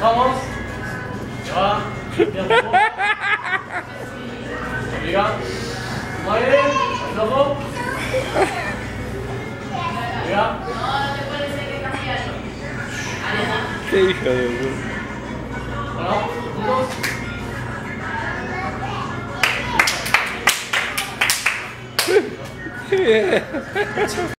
Vamos. Ja. Ja. Moje. Znowu. 这一盒。好。